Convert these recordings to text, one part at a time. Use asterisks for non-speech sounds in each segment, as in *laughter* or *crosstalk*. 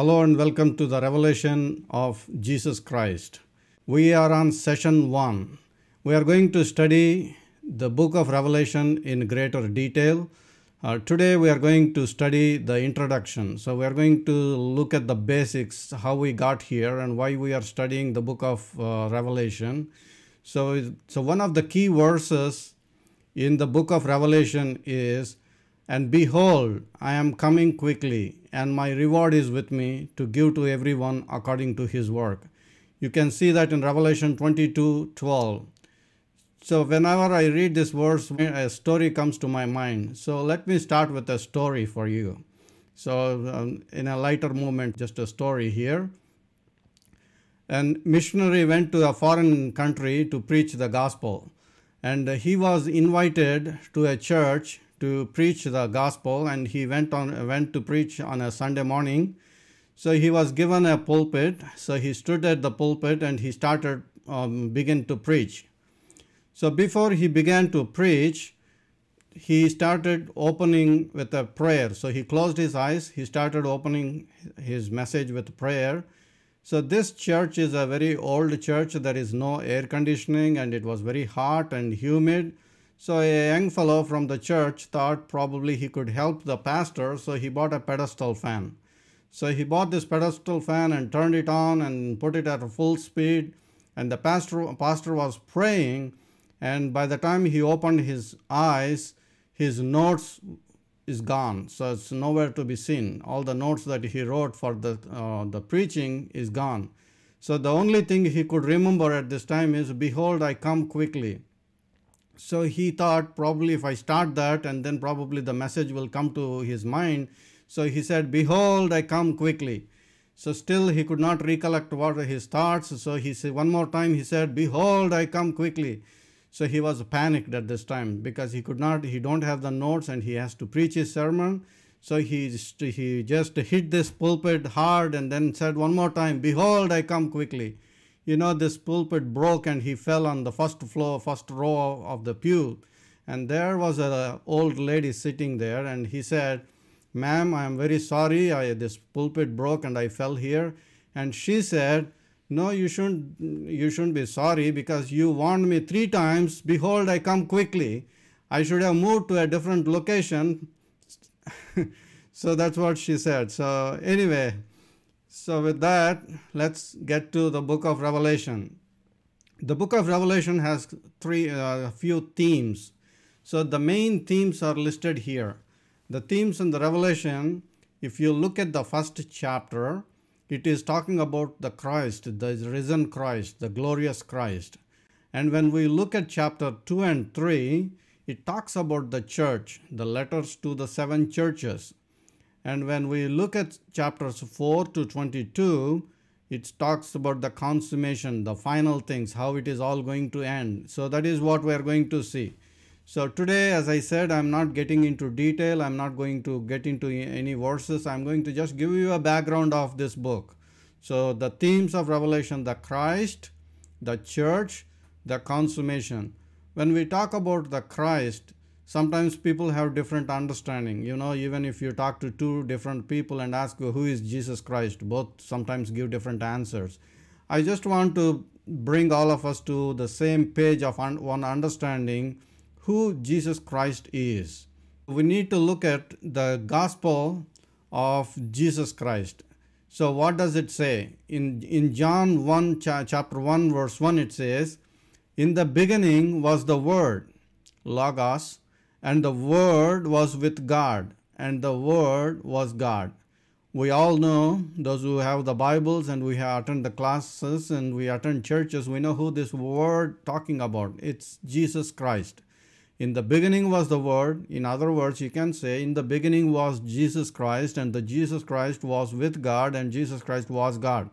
Hello and welcome to the revelation of Jesus Christ. We are on session 1. We are going to study the book of Revelation in greater detail. Uh, today we are going to study the introduction. So we are going to look at the basics, how we got here and why we are studying the book of uh, Revelation. So, so one of the key verses in the book of Revelation is, And behold, I am coming quickly, and my reward is with me to give to everyone according to his work. You can see that in Revelation 22 12. So, whenever I read this verse, a story comes to my mind. So, let me start with a story for you. So, um, in a lighter moment, just a story here. And missionary went to a foreign country to preach the gospel, and he was invited to a church to preach the gospel, and he went on went to preach on a Sunday morning. So he was given a pulpit. So he stood at the pulpit and he started um, begin to preach. So before he began to preach, he started opening with a prayer. So he closed his eyes, he started opening his message with prayer. So this church is a very old church. There is no air conditioning and it was very hot and humid. So a young fellow from the church thought probably he could help the pastor, so he bought a pedestal fan. So he bought this pedestal fan and turned it on and put it at full speed. And the pastor, pastor was praying and by the time he opened his eyes his notes is gone so it's nowhere to be seen all the notes that he wrote for the uh, the preaching is gone so the only thing he could remember at this time is behold i come quickly so he thought probably if i start that and then probably the message will come to his mind so he said behold i come quickly so still he could not recollect what his thoughts so he said one more time he said behold i come quickly so he was panicked at this time because he could not, he don't have the notes and he has to preach his sermon. So he, he just hit this pulpit hard and then said one more time, Behold, I come quickly. You know, this pulpit broke and he fell on the first floor, first row of the pew. And there was an old lady sitting there and he said, Ma'am, I am very sorry. I, this pulpit broke and I fell here. And she said, no, you shouldn't, you shouldn't be sorry because you warned me three times. Behold, I come quickly. I should have moved to a different location. *laughs* so that's what she said. So, anyway, so with that, let's get to the book of Revelation. The book of Revelation has three, uh, few themes. So, the main themes are listed here. The themes in the Revelation, if you look at the first chapter, it is talking about the Christ, the risen Christ, the glorious Christ. And when we look at chapter 2 and 3, it talks about the church, the letters to the seven churches. And when we look at chapters 4 to 22, it talks about the consummation, the final things, how it is all going to end. So that is what we are going to see. So today, as I said, I'm not getting into detail. I'm not going to get into any verses. I'm going to just give you a background of this book. So the themes of Revelation, the Christ, the church, the consummation. When we talk about the Christ, sometimes people have different understanding. You know, even if you talk to two different people and ask who is Jesus Christ, both sometimes give different answers. I just want to bring all of us to the same page of one understanding who Jesus Christ is. We need to look at the gospel of Jesus Christ. So, what does it say? In, in John 1, cha- chapter 1, verse 1, it says, In the beginning was the Word, Logos, and the Word was with God, and the Word was God. We all know, those who have the Bibles and we have attend the classes and we attend churches, we know who this word talking about. It's Jesus Christ. In the beginning was the Word. In other words, you can say, in the beginning was Jesus Christ, and the Jesus Christ was with God, and Jesus Christ was God.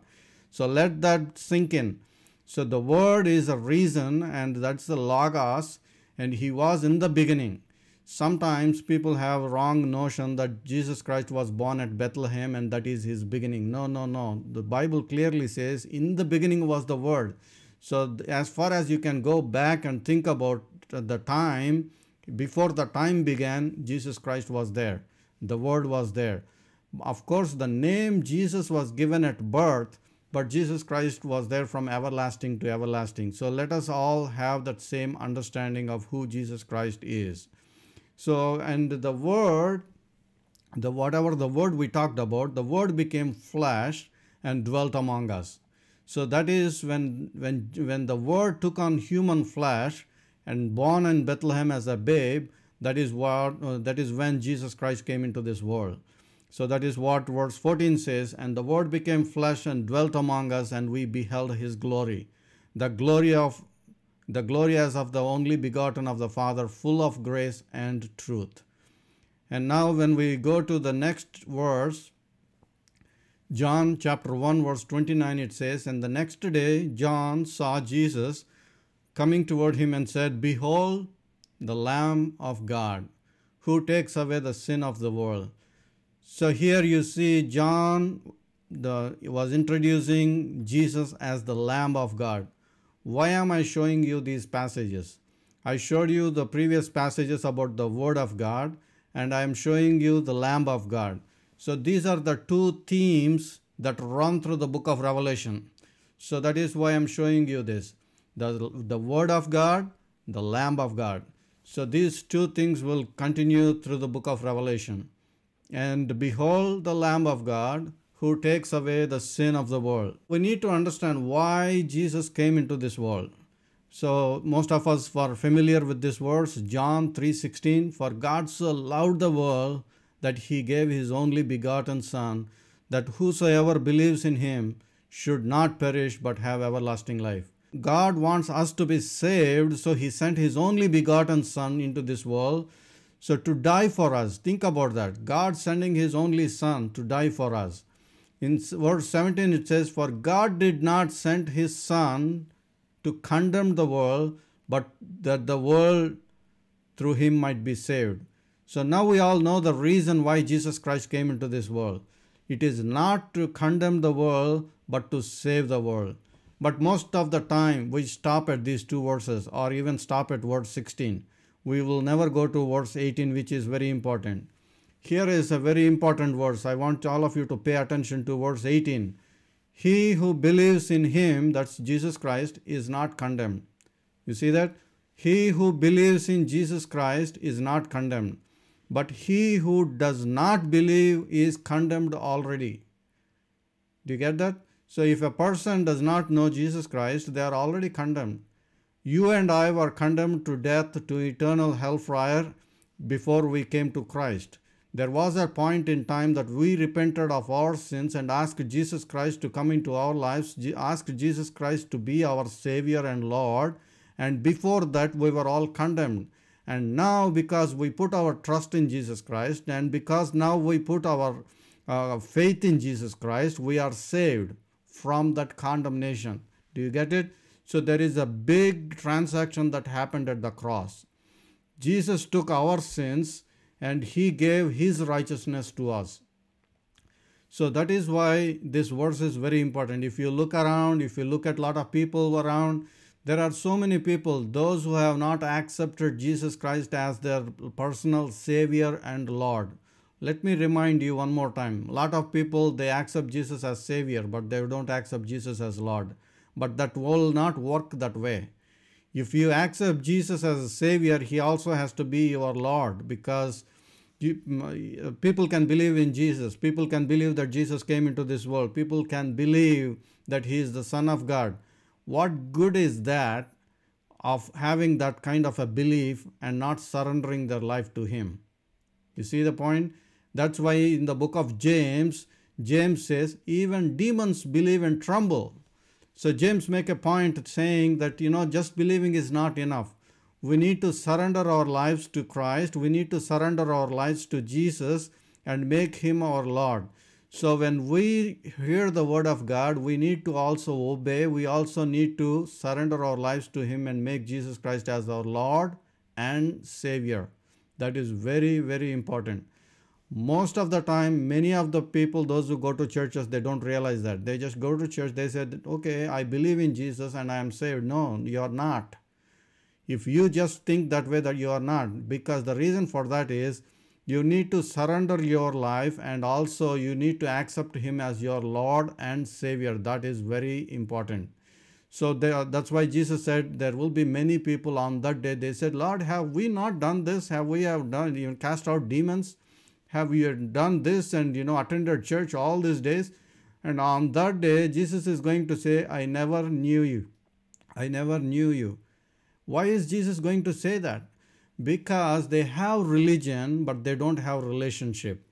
So let that sink in. So the Word is a reason, and that's the Logos, and He was in the beginning. Sometimes people have wrong notion that Jesus Christ was born at Bethlehem and that is his beginning. No, no, no. The Bible clearly says, in the beginning was the Word. So as far as you can go back and think about uh, the time, before the time began, Jesus Christ was there. The Word was there. Of course, the name Jesus was given at birth, but Jesus Christ was there from everlasting to everlasting. So let us all have that same understanding of who Jesus Christ is. So, and the word, the whatever the word we talked about, the word became flesh and dwelt among us. So that is when when when the word took on human flesh and born in Bethlehem as a babe, that is what uh, that is when Jesus Christ came into this world. So that is what verse 14 says, and the word became flesh and dwelt among us and we beheld his glory. The glory of the glory as of the only begotten of the Father, full of grace and truth. And now, when we go to the next verse, John chapter 1, verse 29, it says, And the next day John saw Jesus coming toward him and said, Behold, the Lamb of God, who takes away the sin of the world. So here you see John the, was introducing Jesus as the Lamb of God. Why am I showing you these passages? I showed you the previous passages about the Word of God, and I am showing you the Lamb of God. So these are the two themes that run through the book of Revelation. So that is why I'm showing you this. The, the Word of God, the Lamb of God. So these two things will continue through the book of Revelation. And behold the Lamb of God who takes away the sin of the world. We need to understand why Jesus came into this world. So most of us are familiar with this verse, John 3:16, for God so loved the world that he gave his only begotten son that whosoever believes in him should not perish but have everlasting life. God wants us to be saved, so he sent his only begotten son into this world so to die for us, think about that. God sending his only son to die for us. In verse 17 it says, For God did not send his son to condemn the world, but that the world through him might be saved. So now we all know the reason why Jesus Christ came into this world. It is not to condemn the world, but to save the world. But most of the time we stop at these two verses or even stop at verse 16 we will never go to verse 18, which is very important. Here is a very important verse. I want all of you to pay attention to verse 18. He who believes in him, that's Jesus Christ, is not condemned. You see that? He who believes in Jesus Christ is not condemned. But he who does not believe is condemned already. Do you get that? So if a person does not know Jesus Christ, they are already condemned. You and I were condemned to death to eternal hellfire before we came to Christ. There was a point in time that we repented of our sins and asked Jesus Christ to come into our lives, asked Jesus Christ to be our Savior and Lord. And before that, we were all condemned. And now, because we put our trust in Jesus Christ, and because now we put our uh, faith in Jesus Christ, we are saved from that condemnation. Do you get it? So there is a big transaction that happened at the cross. Jesus took our sins and he gave his righteousness to us. So that is why this verse is very important. If you look around, if you look at a lot of people around, there are so many people, those who have not accepted Jesus Christ as their personal Savior and Lord. Let me remind you one more time. A lot of people, they accept Jesus as Savior, but they don't accept Jesus as Lord but that will not work that way. If you accept Jesus as a Savior, He also has to be your Lord because you, uh, people can believe in Jesus. People can believe that Jesus came into this world. People can believe that He is the Son of God. What good is that of having that kind of a belief and not surrendering their life to Him? You see the point? That's why in the book of James, James says, even demons believe and tremble. So James make a point saying that you know just believing is not enough. We need to surrender our lives to Christ. We need to surrender our lives to Jesus and make him our Lord. So when we hear the word of God, we need to also obey. We also need to surrender our lives to him and make Jesus Christ as our Lord and Savior. That is very very important most of the time many of the people those who go to churches they don't realize that. They just go to church they said okay i believe in jesus and i am saved. No you are not. If you just think that way that you are not. Because the reason for that is you need to surrender your life and also you need to accept him as your lord and savior. That is very important. So there, that's why jesus said there will be many people on that day. They said lord have we not done this? Have we have done even cast out demons have you done this and you know attended church all these days? And on that day jesus is going to say i never knew you. I never knew you. Why is jesus going to say that? Because they have religion but they don't have relationship.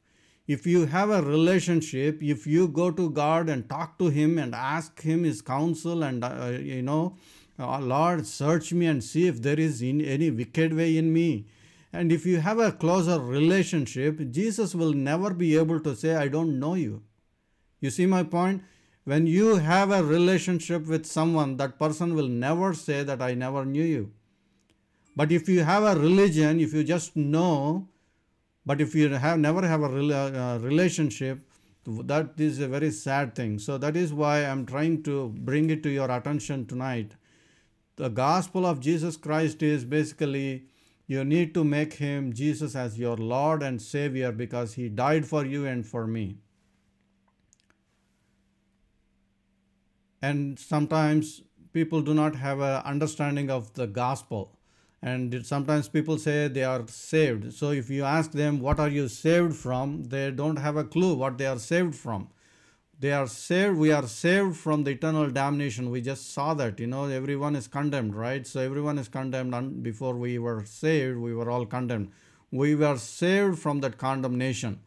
If you have a relationship if you go to god and talk to him and ask him his counsel and uh, you know uh, lord search me and see if there is in any wicked way in me and if you have a closer relationship jesus will never be able to say i don't know you you see my point when you have a relationship with someone that person will never say that i never knew you but if you have a religion, if you just know, but if you have never have a uh, relationship, that is a very sad thing. So that is why I'm trying to bring it to your attention tonight. The gospel of Jesus Christ is basically you need to make him Jesus as your Lord and Savior because he died for you and for me. And sometimes people do not have an understanding of the gospel. And sometimes people say they are saved. So if you ask them what are you saved from? they don't have a clue what they are saved from they are saved we are saved from the eternal damnation. We just saw that you know everyone is condemned right? So everyone is condemned and before we were saved we were all condemned. We were saved from that condemnation.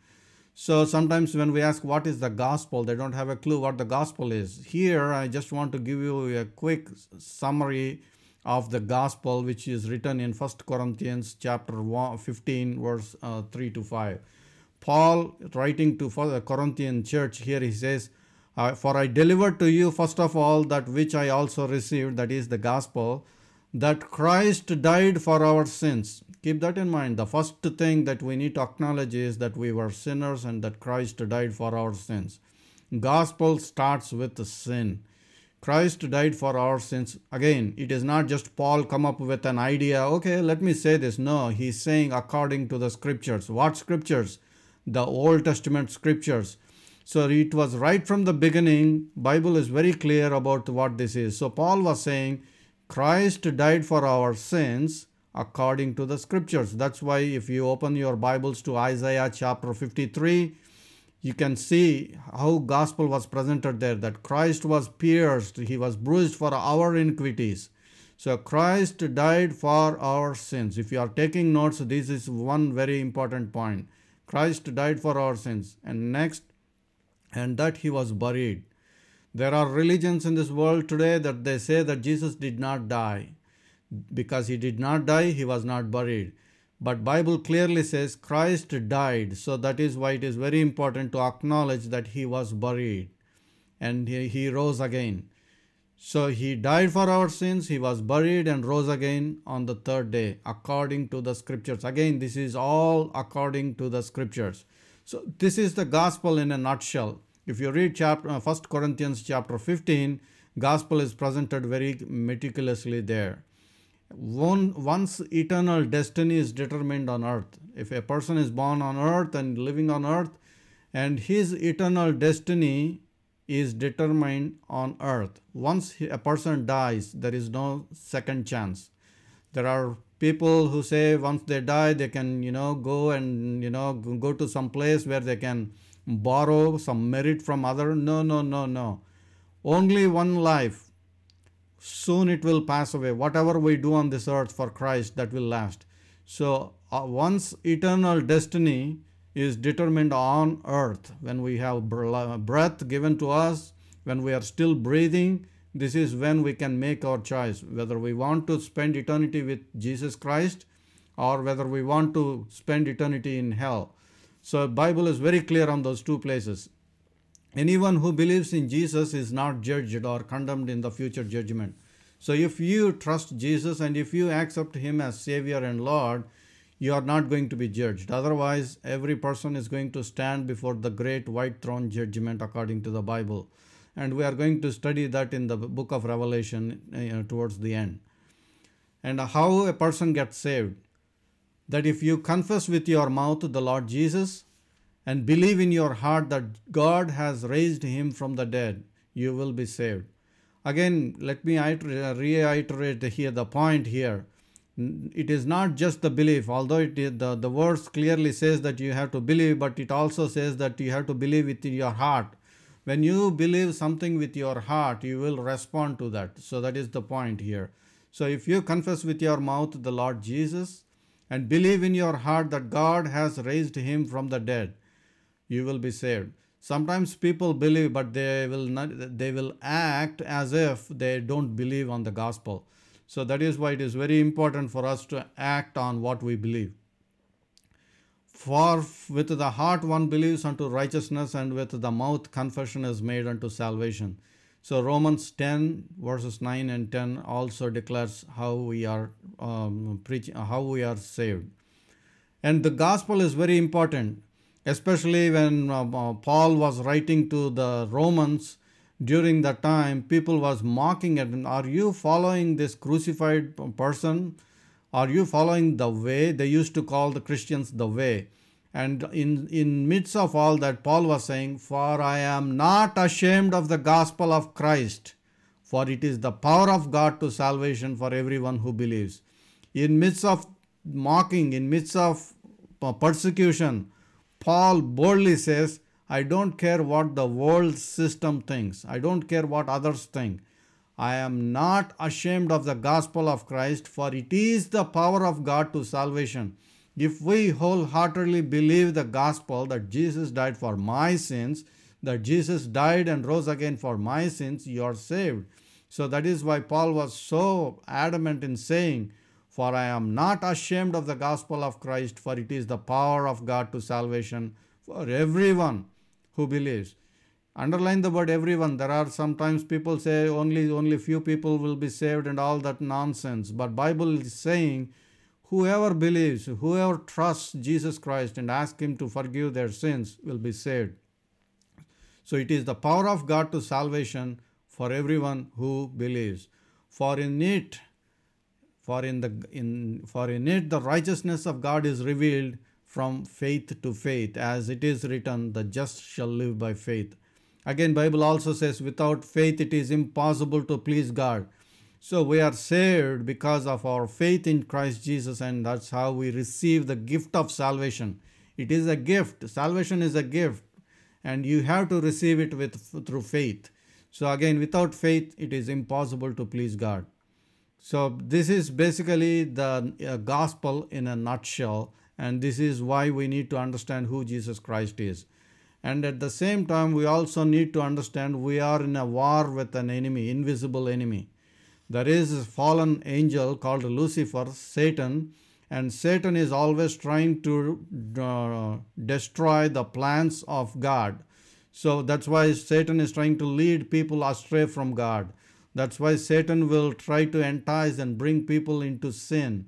So sometimes when we ask what is the gospel? they don't have a clue what the gospel is. Here i just want to give you a quick summary of the gospel which is written in First Corinthians chapter 15 verse uh, 3 to 5. Paul writing to for the Corinthian church here he says for I delivered to you first of all that which I also received that is the gospel that Christ died for our sins. Keep that in mind. The first thing that we need to acknowledge is that we were sinners and that Christ died for our sins. Gospel starts with sin. Christ died for our sins. Again, it is not just Paul come up with an idea, okay, let me say this. No, he's saying according to the scriptures. What scriptures? The Old Testament scriptures. So it was right from the beginning. Bible is very clear about what this is. So Paul was saying Christ died for our sins according to the scriptures. That's why if you open your Bibles to Isaiah chapter 53, you can see how gospel was presented there that christ was pierced he was bruised for our iniquities so christ died for our sins if you are taking notes this is one very important point christ died for our sins and next and that he was buried. There are religions in this world today that they say that jesus did not die. Because he did not die he was not buried. But bible clearly says christ died so that is why it is very important to acknowledge that he was buried and he, he rose again so he died for our sins he was buried and rose again on the third day according to the scriptures. Again this is all according to the scriptures. So this is the gospel in a nutshell. If you read chapter uh, 1 corinthians chapter 15 gospel is presented very meticulously there. One, one's eternal destiny is determined on earth. If a person is born on earth and living on earth, and his eternal destiny is determined on earth. Once a person dies, there is no second chance. There are people who say once they die, they can, you know, go and, you know, go to some place where they can borrow some merit from other. No, no, no, no. Only one life soon it will pass away. Whatever we do on this earth for Christ, that will last. So, uh, once eternal destiny is determined on earth, when we have breath given to us, when we are still breathing, this is when we can make our choice whether we want to spend eternity with Jesus Christ or whether we want to spend eternity in hell. So Bible is very clear on those two places. Anyone who believes in Jesus is not judged or condemned in the future judgment. So, if you trust Jesus and if you accept Him as Savior and Lord, you are not going to be judged. Otherwise, every person is going to stand before the great white throne judgment according to the Bible. And we are going to study that in the book of Revelation eh, you know, towards the end. And how a person gets saved. that if you confess with your mouth the Lord Jesus and believe in your heart that God has raised him from the dead, you will be saved. Again, let me reiterate here the point here. It is not just the belief, although it is, the, the verse clearly says that you have to believe, but it also says that you have to believe with your heart. When you believe something with your heart, you will respond to that. So that is the point here. So if you confess with your mouth the Lord Jesus and believe in your heart that God has raised him from the dead, you will be saved. Sometimes people believe, but they will not. They will act as if they don't believe on the gospel. So that is why it is very important for us to act on what we believe. For with the heart one believes unto righteousness, and with the mouth confession is made unto salvation. So Romans 10 verses 9 and 10 also declares how we are um, preaching, how we are saved. And the gospel is very important especially when uh, uh, Paul was writing to the Romans during that time, people was mocking at him. Are you following this crucified person? Are you following the way? They used to call the Christians the way. And in, in midst of all that, Paul was saying, For I am not ashamed of the gospel of Christ, for it is the power of God to salvation for everyone who believes. In midst of mocking, in midst of persecution, Paul boldly says, I don't care what the world system thinks. I don't care what others think. I am not ashamed of the gospel of Christ, for it is the power of God to salvation. If we wholeheartedly believe the gospel that Jesus died for my sins, that Jesus died and rose again for my sins, you are saved. So that is why Paul was so adamant in saying, for I am not ashamed of the gospel of Christ, for it is the power of God to salvation for everyone who believes. Underline the word everyone. There are sometimes people say only only few people will be saved and all that nonsense. But Bible is saying whoever believes, whoever trusts Jesus Christ and ask him to forgive their sins will be saved. So it is the power of God to salvation for everyone who believes. For in it for in the in for in it the righteousness of God is revealed from faith to faith as it is written the just shall live by faith. Again bible also says without faith it is impossible to please god. So we are saved because of our faith in christ jesus and that's how we receive the gift of salvation. It is a gift. Salvation is a gift and you have to receive it with through faith. So again without faith it is impossible to please god. So, this is basically the uh, gospel in a nutshell, and this is why we need to understand who Jesus Christ is. And at the same time, we also need to understand we are in a war with an enemy, invisible enemy. There is a fallen angel called Lucifer, Satan, and Satan is always trying to uh, destroy the plans of God. So that's why Satan is trying to lead people astray from God. That's why Satan will try to entice and bring people into sin.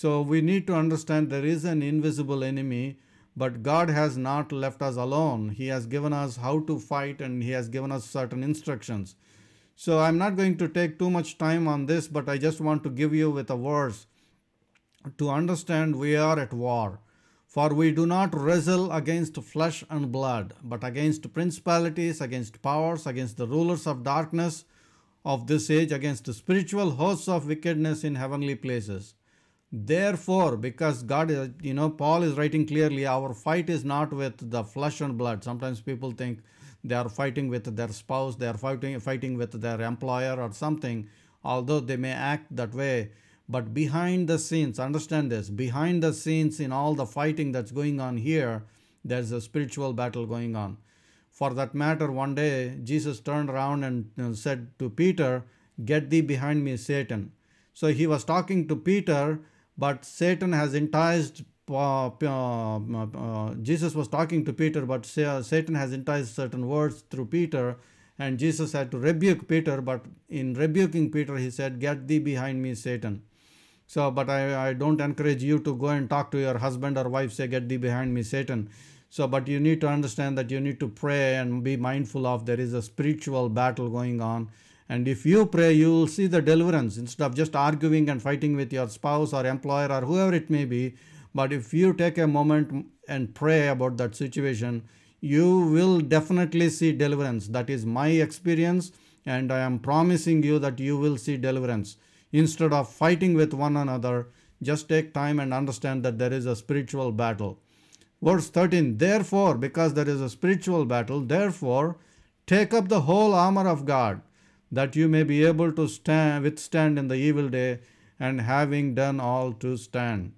So we need to understand there is an invisible enemy, but God has not left us alone. He has given us how to fight and He has given us certain instructions. So I'm not going to take too much time on this, but I just want to give you with a verse to understand we are at war. For we do not wrestle against flesh and blood, but against principalities, against powers, against the rulers of darkness of this age against spiritual hosts of wickedness in heavenly places. Therefore, because God, is, you know, Paul is writing clearly, our fight is not with the flesh and blood. Sometimes people think they are fighting with their spouse, they are fighting, fighting with their employer or something, although they may act that way. But behind the scenes, understand this, behind the scenes in all the fighting that's going on here, there's a spiritual battle going on. For that matter, one day Jesus turned around and said to Peter, Get thee behind me, Satan. So he was talking to Peter, but Satan has enticed. Uh, uh, uh, Jesus was talking to Peter, but Satan has enticed certain words through Peter, and Jesus had to rebuke Peter. But in rebuking Peter, he said, Get thee behind me, Satan. So, but I, I don't encourage you to go and talk to your husband or wife, say, Get thee behind me, Satan. So, but you need to understand that you need to pray and be mindful of there is a spiritual battle going on. And if you pray, you will see the deliverance instead of just arguing and fighting with your spouse or employer or whoever it may be. But if you take a moment and pray about that situation, you will definitely see deliverance. That is my experience, and I am promising you that you will see deliverance. Instead of fighting with one another, just take time and understand that there is a spiritual battle. Verse 13 Therefore, because there is a spiritual battle, therefore, take up the whole armor of God, that you may be able to stand, withstand in the evil day, and having done all to stand.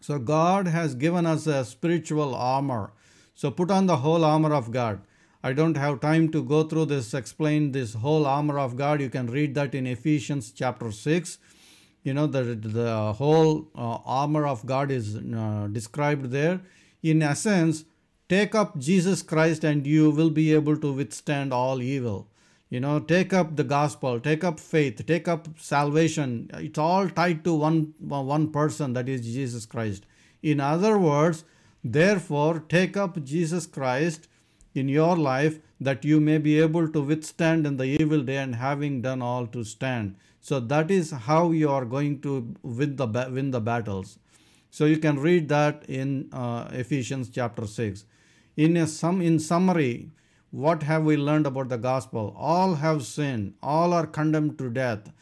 So, God has given us a spiritual armor. So, put on the whole armor of God. I don't have time to go through this, explain this whole armor of God. You can read that in Ephesians chapter 6 you know the the whole uh, armor of god is uh, described there in essence take up jesus christ and you will be able to withstand all evil you know take up the gospel take up faith take up salvation it's all tied to one one person that is jesus christ in other words therefore take up jesus christ in your life that you may be able to withstand in the evil day and having done all to stand so that is how you are going to win the win the battles. So you can read that in uh, Ephesians chapter 6. In a sum in summary, what have we learned about the gospel? All have sinned, all are condemned to death.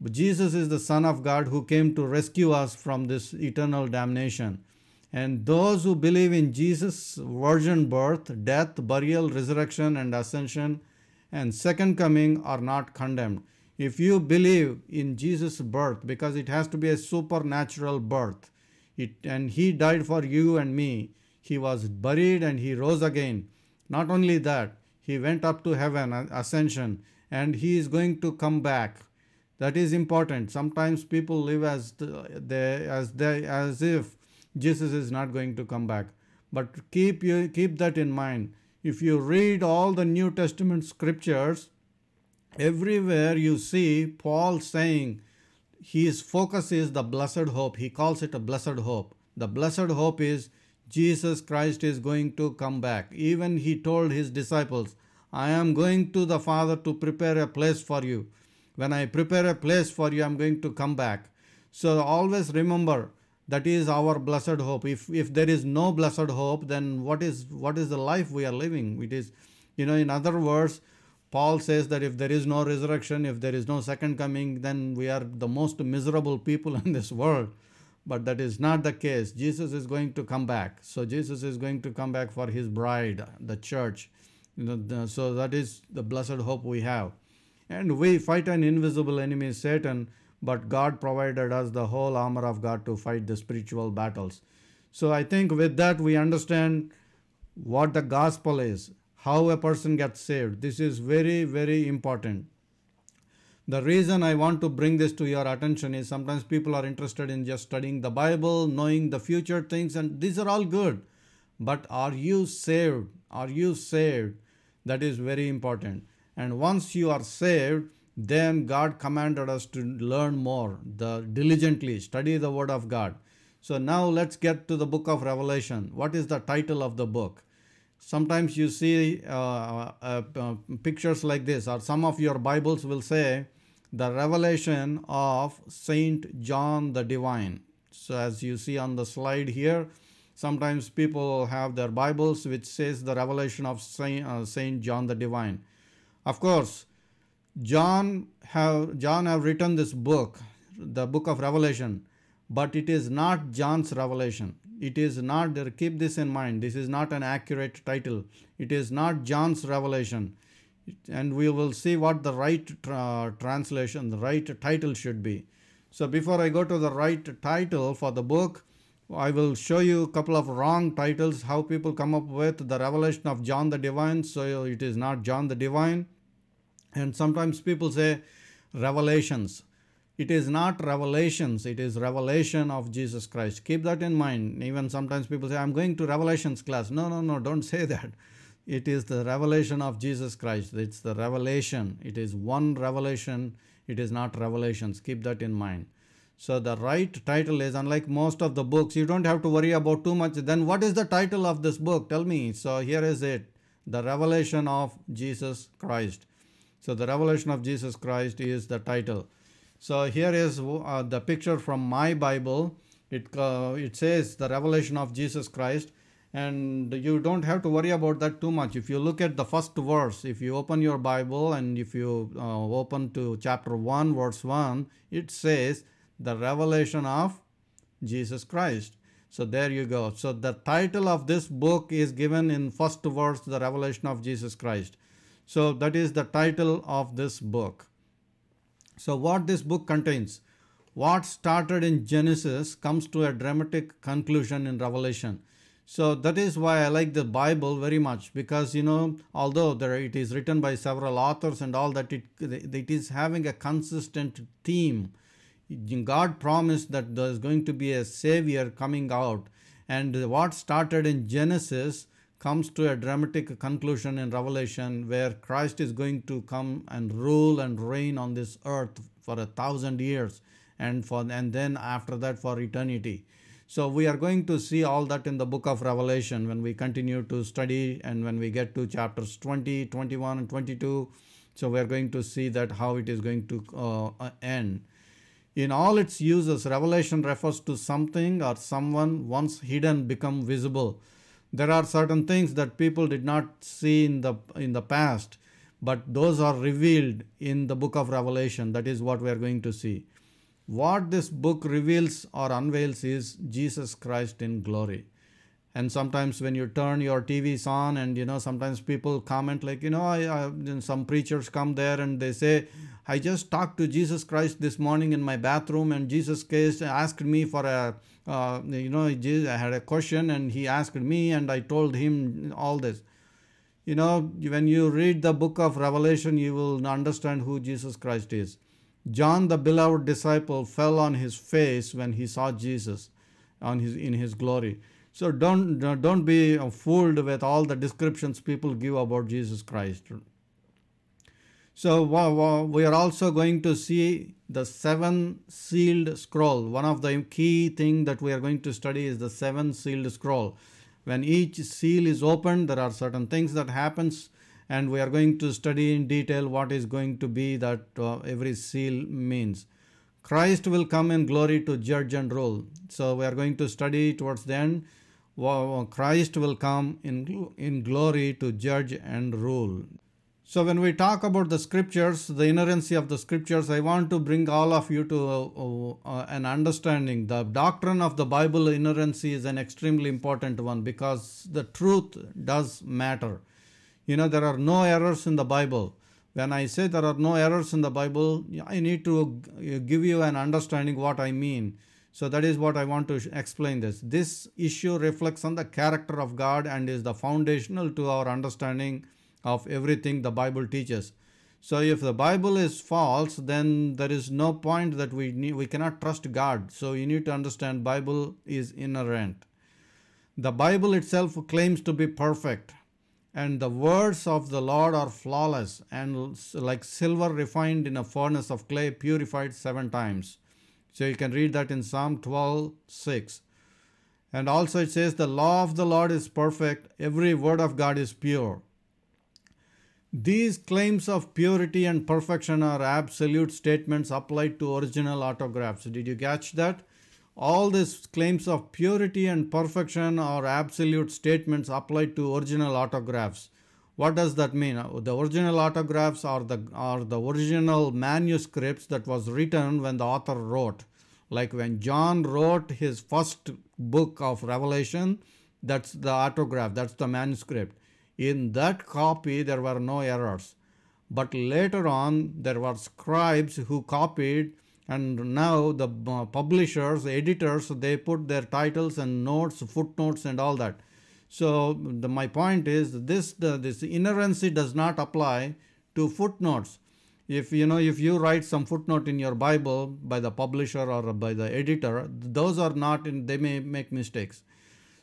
But Jesus is the Son of God who came to rescue us from this eternal damnation. And those who believe in Jesus' virgin birth, death, burial, resurrection, and ascension, and second coming are not condemned if you believe in Jesus' birth, because it has to be a supernatural birth, it, and He died for you and me, He was buried and He rose again. Not only that, He went up to heaven, uh, ascension, and He is going to come back. That is important. Sometimes people live as they as they as if Jesus is not going to come back. But keep you keep that in mind. If you read all the New Testament scriptures, everywhere you see Paul saying his focus is the blessed hope. He calls it a blessed hope. The blessed hope is Jesus Christ is going to come back. Even he told his disciples, I am going to the Father to prepare a place for you. When I prepare a place for you, I'm going to come back. So always remember that is our blessed hope. If if there is no blessed hope, then what is what is the life we are living? It is, you know, in other words, Paul says that if there is no resurrection, if there is no second coming, then we are the most miserable people *laughs* in this world. But that is not the case. Jesus is going to come back. So Jesus is going to come back for his bride, the church. You know, so that is the blessed hope we have. And we fight an invisible enemy, Satan, but God provided us the whole armor of God to fight the spiritual battles. So I think with that we understand what the gospel is how a person gets saved. This is very, very important. The reason I want to bring this to your attention is sometimes people are interested in just studying the Bible, knowing the future things, and these are all good. But are you saved? Are you saved? That is very important. And once you are saved, then God commanded us to learn more, the diligently study the Word of God. So now let's get to the book of Revelation. What is the title of the book? sometimes you see uh, uh, uh, pictures like this or some of your bibles will say the revelation of saint john the divine. So as you see on the slide here sometimes people have their bibles which says the revelation of saint, uh, saint john the divine. Of course john have john have written this book the book of revelation but it is not john's revelation. It is not keep this in mind this is not an accurate title. It is not john's revelation and we will see what the right tra- translation the right title should be so before i go to the right title for the book i will show you a couple of wrong titles how people come up with the revelation of john the divine so it is not john the divine and sometimes people say revelations it is not revelations, it is revelation of Jesus Christ. Keep that in mind. Even sometimes people say, I'm going to Revelations class. No, no, no, don't *laughs* say that. It is the revelation of Jesus Christ. It's the revelation. It is one revelation. It is not revelations. Keep that in mind. So the right title is unlike most of the books, you don't have to worry about too much. Then what is the title of this book? Tell me. So here is it. The revelation of Jesus Christ. So the revelation of Jesus Christ is the title. So here is uh, the picture from my Bible. It, uh, it says the revelation of Jesus Christ, and you don't have to worry about that too much. If you look at the first verse, if you open your Bible and if you uh, open to chapter 1, verse 1, it says the revelation of Jesus Christ. So there you go. So the title of this book is given in first verse, the revelation of Jesus Christ. So that is the title of this book. So what this book contains, what started in Genesis comes to a dramatic conclusion in Revelation. So that is why I like the Bible very much because you know although there it is written by several authors and all that it it is having a consistent theme God promised that there is going to be a savior coming out, and what started in Genesis comes to a dramatic conclusion in Revelation where Christ is going to come and rule and reign on this earth for a thousand years and for and then after that for eternity. So we are going to see all that in the book of Revelation when we continue to study and when we get to chapters 20, 21 and 22. So we are going to see that how it is going to uh, end. In all its uses, revelation refers to something or someone once hidden become visible. There are certain things that people did not see in the in the past, but those are revealed in the book of Revelation. That is what we are going to see. What this book reveals or unveils is Jesus Christ in glory. And sometimes when you turn your tvs on and you know sometimes people comment like you know I, I, some preachers come there and they say i just talked to jesus christ this morning in my bathroom and jesus christ asked me for a uh, you know i had a question and he asked me and i told him all this. You know when you read the book of revelation you will understand who jesus christ is john the beloved disciple fell on his face when he saw jesus on his in his glory so don't don't be fooled with all the descriptions people give about Jesus Christ. So we are also going to see the seven sealed scroll. One of the key thing that we are going to study is the seven sealed scroll. When each seal is opened, there are certain things that happens and we are going to study in detail what is going to be that uh, every seal means. Christ will come in glory to judge and rule. So we are going to study towards the end Christ will come in, in glory to judge and rule. So, when we talk about the scriptures, the inerrancy of the scriptures, I want to bring all of you to uh, uh, an understanding. The doctrine of the Bible inerrancy is an extremely important one because the truth does matter. You know, there are no errors in the Bible. When I say there are no errors in the Bible, I need to give you an understanding what I mean. So that is what I want to explain this. This issue reflects on the character of God and is the foundational to our understanding of everything the Bible teaches. So if the Bible is false, then there is no point that we need, we cannot trust God. So you need to understand Bible is inerrant. The Bible itself claims to be perfect and the words of the Lord are flawless and like silver refined in a furnace of clay purified seven times. So you can read that in Psalm 12 6. And also it says, The law of the Lord is perfect, every word of God is pure. These claims of purity and perfection are absolute statements applied to original autographs. Did you catch that? All these claims of purity and perfection are absolute statements applied to original autographs. What does that mean? The original autographs are the are the original manuscripts that was written when the author wrote. Like when John wrote his first book of Revelation, that's the autograph, that's the manuscript. In that copy, there were no errors. But later on, there were scribes who copied, and now the uh, publishers, editors, they put their titles and notes, footnotes, and all that. So the, my point is this the, this inerrancy does not apply to footnotes. If you know if you write some footnote in your Bible by the publisher or by the editor, those are not in. They may make mistakes.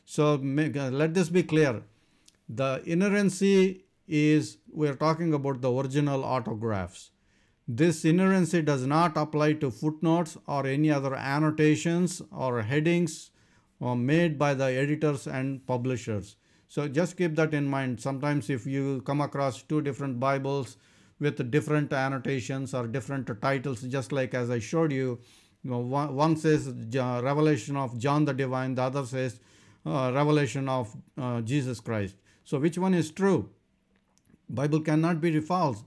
So make, uh, let this be clear. The inerrancy is we are talking about the original autographs. This inerrancy does not apply to footnotes or any other annotations or headings uh, made by the editors and publishers. So just keep that in mind. Sometimes if you come across two different Bibles with different annotations or different titles, just like as I showed you, one says uh, revelation of John the Divine, the other says uh, revelation of uh, Jesus Christ. So which one is true? Bible cannot be false.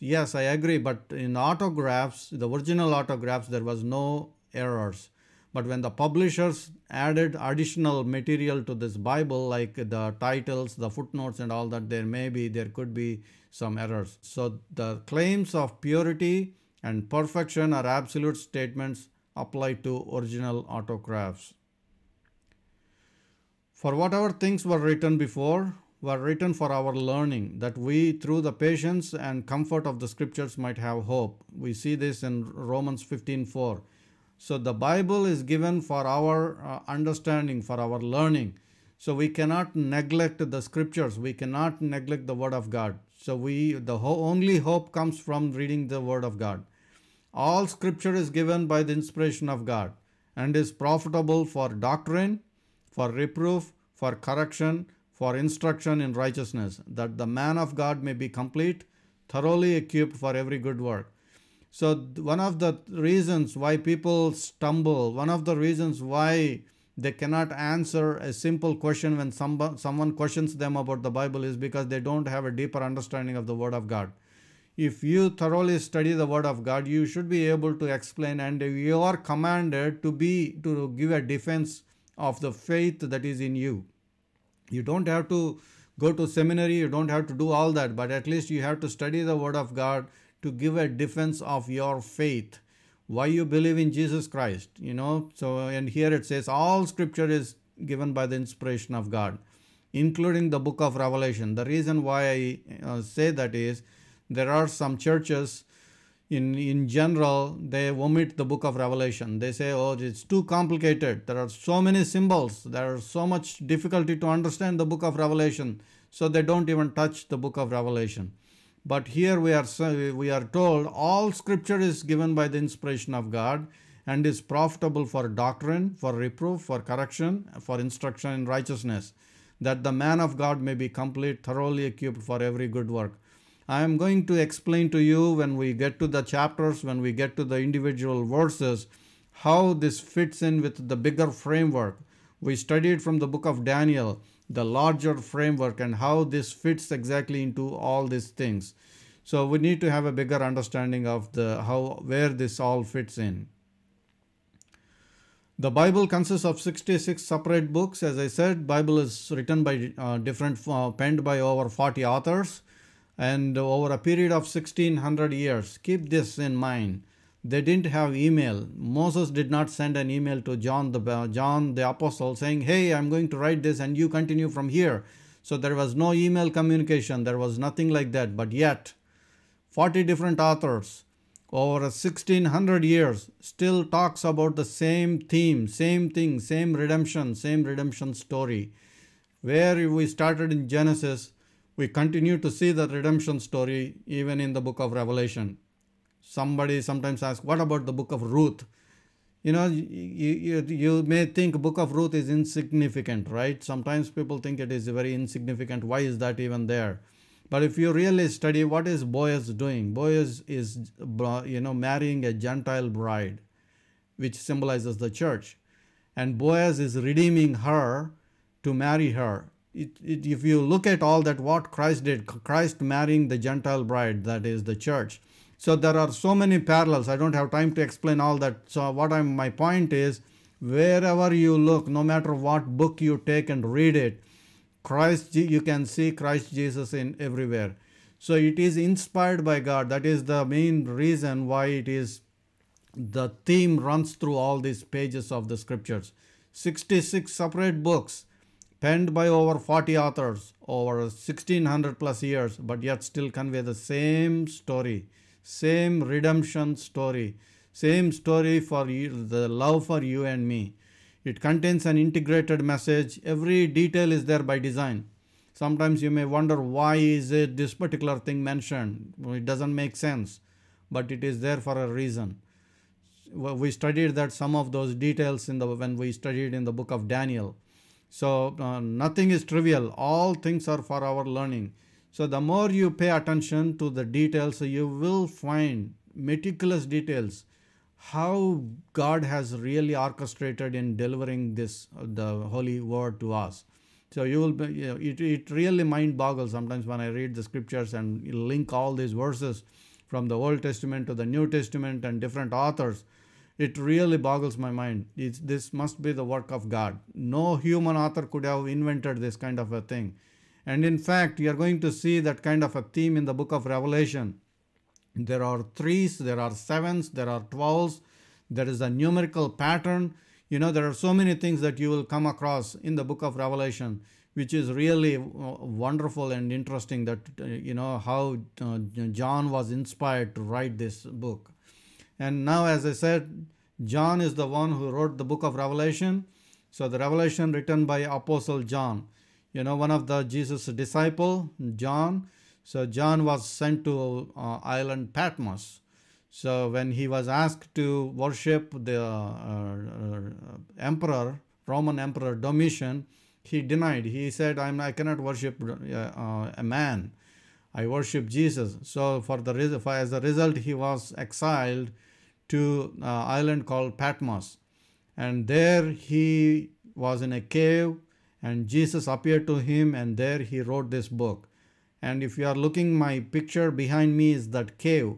Yes, I agree, but in autographs, the original autographs, there was no errors. But when the publishers added additional material to this Bible, like the titles, the footnotes, and all that, there may be, there could be some errors. So the claims of purity and perfection are absolute statements applied to original autographs. For whatever things were written before, were written for our learning, that we, through the patience and comfort of the scriptures, might have hope. We see this in Romans 15 4. So the Bible is given for our uh, understanding, for our learning. So we cannot neglect the scriptures. We cannot neglect the word of God. So we the ho- only hope comes from reading the word of God. All scripture is given by the inspiration of God and is profitable for doctrine, for reproof, for correction, for instruction in righteousness, that the man of God may be complete, thoroughly equipped for every good work. So, one of the reasons why people stumble, one of the reasons why they cannot answer a simple question when some, someone questions them about the Bible is because they don't have a deeper understanding of the Word of God. If you thoroughly study the Word of God, you should be able to explain, and you are commanded to be to give a defense of the faith that is in you. You don't have to go to seminary, you don't have to do all that, but at least you have to study the Word of God to give a defense of your faith. Why you believe in Jesus Christ, you know. So, and here it says, all scripture is given by the inspiration of God, including the book of Revelation. The reason why I uh, say that is there are some churches in in general they omit the book of revelation. They say oh it's too complicated. There are so many symbols. There are so much difficulty to understand the book of revelation. So they don't even touch the book of revelation. But here we are we are told all scripture is given by the inspiration of god and is profitable for doctrine for reproof for correction for instruction in righteousness that the man of god may be complete thoroughly equipped for every good work I am going to explain to you when we get to the chapters, when we get to the individual verses, how this fits in with the bigger framework. We studied from the book of Daniel the larger framework and how this fits exactly into all these things. So we need to have a bigger understanding of the how where this all fits in. The Bible consists of 66 separate books. As I said, Bible is written by uh, different, uh, penned by over 40 authors and over a period of 1600 years keep this in mind. They didn't have email. Moses did not send an email to john the john the apostle saying hey i'm going to write this and you continue from here. So there was no email communication. There was nothing like that. But yet 40 different authors over 1600 years still talks about the same theme same thing same redemption same redemption story. Where we started in genesis we continue to see the redemption story even in the book of Revelation. Somebody sometimes asks, What about the book of Ruth? You know, you, you, you may think book of Ruth is insignificant, right? Sometimes people think it is very insignificant. Why is that even there? But if you really study what is Boaz doing, Boaz is you know marrying a Gentile bride, which symbolizes the church, and Boaz is redeeming her to marry her it, it, if you look at all that what Christ did, Christ marrying the Gentile bride, that is the church. So there are so many parallels. I don't have time to explain all that. So what I'm my point is, wherever you look, no matter what book you take and read it, Christ you can see Christ Jesus in everywhere. So it is inspired by God. That is the main reason why it is the theme runs through all these pages of the scriptures. 66 separate books penned by over 40 authors over 1600 plus years, but yet still convey the same story, same redemption story, same story for you, the love for you and me. It contains an integrated message. Every detail is there by design. Sometimes you may wonder why is it this particular thing mentioned? It doesn't make sense, but it is there for a reason. We studied that some of those details in the when we studied in the book of Daniel so uh, nothing is trivial. All things are for our learning. So the more you pay attention to the details, you will find meticulous details how God has really orchestrated in delivering this the holy word to us. So you will be, you know, it, it really mind boggles sometimes when I read the scriptures and link all these verses from the Old Testament to the New Testament and different authors. It really boggles my mind. It's, this must be the work of God. No human author could have invented this kind of a thing. And in fact, you are going to see that kind of a theme in the book of Revelation. There are threes, there are sevens, there are twelves, there is a numerical pattern. You know, there are so many things that you will come across in the book of Revelation, which is really wonderful and interesting that, uh, you know, how uh, John was inspired to write this book. And now, as I said, John is the one who wrote the book of Revelation. So, the Revelation written by Apostle John, you know, one of the Jesus disciple, John. So, John was sent to uh, island Patmos. So, when he was asked to worship the uh, uh, emperor, Roman Emperor Domitian, he denied. He said, I'm, I cannot worship uh, a man. I worship Jesus. So, for the for, as a result, he was exiled to uh, island called Patmos. And there he was in a cave and Jesus appeared to him and there he wrote this book. And if you are looking my picture behind me is that cave.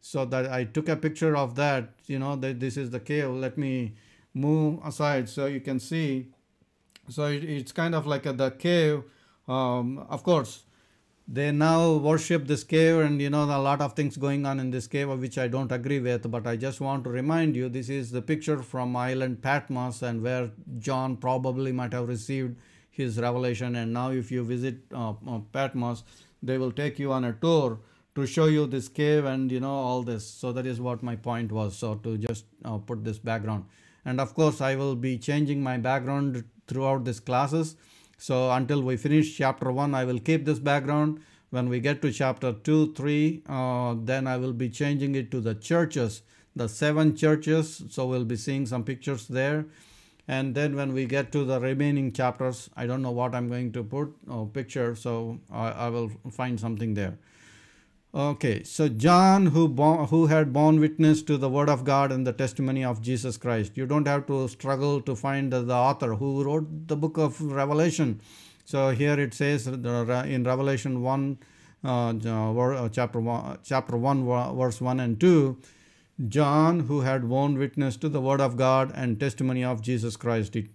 So that I took a picture of that, you know, that this is the cave. Let me move aside so you can see. So it, it's kind of like a, the cave. Um, of course, they now worship this cave and you know a lot of things going on in this cave which i don't agree with but i just want to remind you this is the picture from island patmos and where john probably might have received his revelation. And now if you visit uh, uh, patmos they will take you on a tour to show you this cave and you know all this. So that is what my point was. So to just uh, put this background. And of course i will be changing my background throughout these classes so until we finish chapter 1, I will keep this background. When we get to chapter 2, 3, uh, then I will be changing it to the churches, the seven churches. So we'll be seeing some pictures there. And then when we get to the remaining chapters, I don't know what I'm going to put, oh, picture, so I, I will find something there. Okay, so John, who, who had borne witness to the word of God and the testimony of Jesus Christ. You don't have to struggle to find the author who wrote the book of Revelation. So here it says in Revelation 1, uh, uh chapter 1, chapter 1, verse 1 and 2, John, who had borne witness to the word of God and testimony of Jesus Christ. It,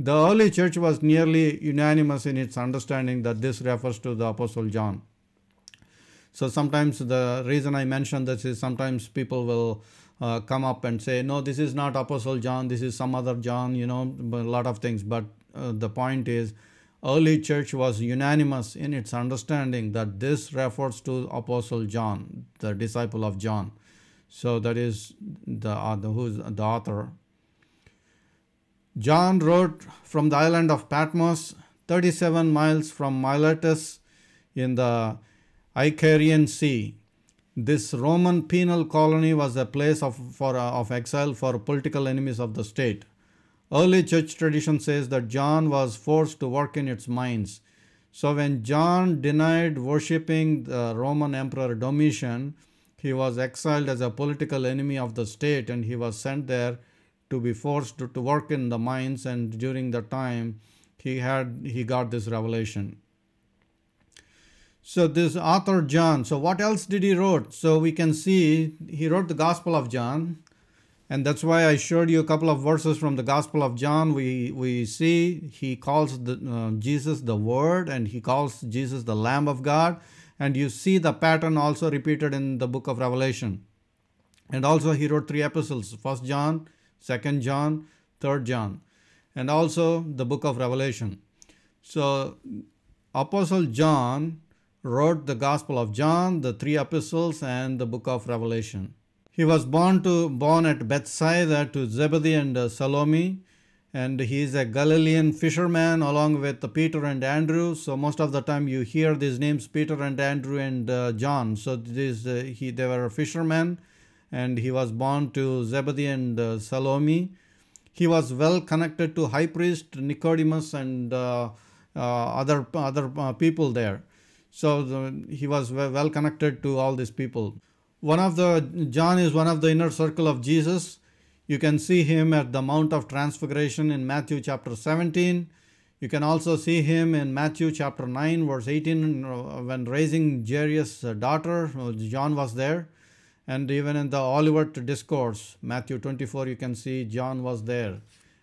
the early church was nearly unanimous in its understanding that this refers to the Apostle John. So sometimes the reason I mention this is sometimes people will uh, come up and say, no, this is not Apostle John, this is some other John, you know, a lot of things. But uh, the point is, early church was unanimous in its understanding that this refers to Apostle John, the disciple of John. So that is the, uh, the who's the author. John wrote from the island of Patmos, 37 miles from Miletus in the Icarian Sea. This Roman penal colony was a place of, for, uh, of exile for political enemies of the state. Early church tradition says that John was forced to work in its mines. So when John denied worshipping the Roman Emperor Domitian, he was exiled as a political enemy of the state and he was sent there to be forced to, to work in the mines and during the time he had he got this revelation so this author John, so what else did he wrote? So we can see he wrote the Gospel of John, and that's why I showed you a couple of verses from the Gospel of John. We we see he calls the, uh, Jesus the Word, and he calls Jesus the Lamb of God, and you see the pattern also repeated in the book of Revelation. And also he wrote three epistles: First John, Second John, Third John, and also the book of Revelation. So Apostle John wrote the Gospel of John, the three epistles, and the book of Revelation. He was born to born at Bethsaida to Zebedee and uh, Salome, and he is a Galilean fisherman along with Peter and Andrew. So most of the time you hear these names Peter and Andrew and uh, John. So this uh, he they were fishermen, and he was born to Zebedee and uh, Salome. He was well connected to high priest Nicodemus and uh, uh, other other people there. So the, he was well connected to all these people. One of the John is one of the inner circle of Jesus. You can see him at the Mount of Transfiguration in Matthew chapter 17. You can also see him in Matthew chapter 9, verse 18, uh, when raising Jairus' daughter. John was there. And even in the Olivet Discourse, Matthew 24, you can see John was there.